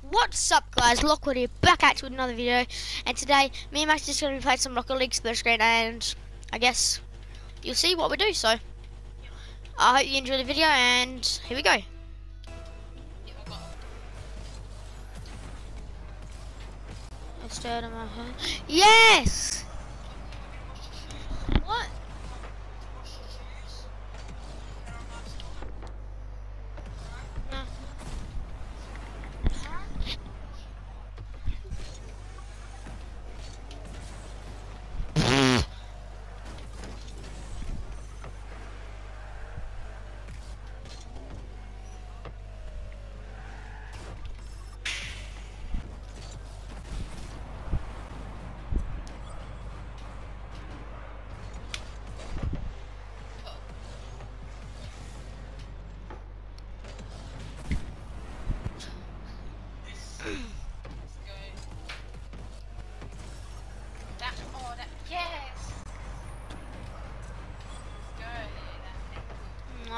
What's up guys, Lockwood here, back at you with another video and today me and Max are just going to be playing some Rocket League split screen and I guess you'll see what we do so I hope you enjoy the video and here we go. Yes!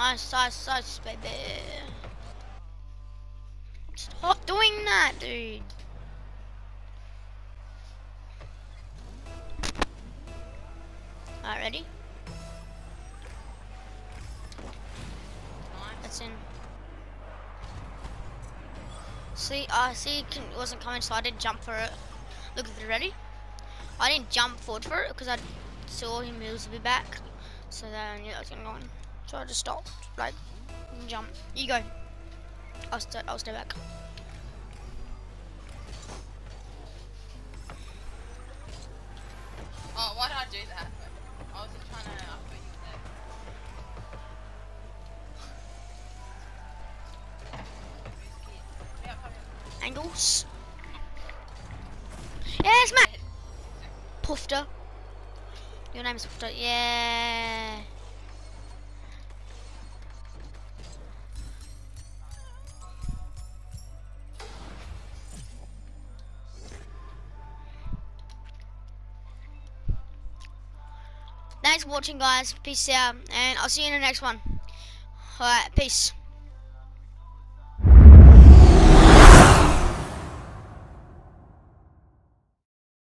Nice, nice, nice, baby. Stop doing that, dude. Alright, ready? That's in. See, uh, see, it wasn't coming, so I didn't jump for it. Look, is it ready? I didn't jump forward for it because I saw him moves to be back, so then I knew that was gonna go in. So I just stopped, like, and jump. You go. I'll stay. I'll stay back. Oh, why did I do that? I was just trying to, thought you probably. Angles. Yes, Matt. Puffter. Your name is Puffter. Yeah. Thanks for watching, guys. Peace out, and I'll see you in the next one. Alright, peace.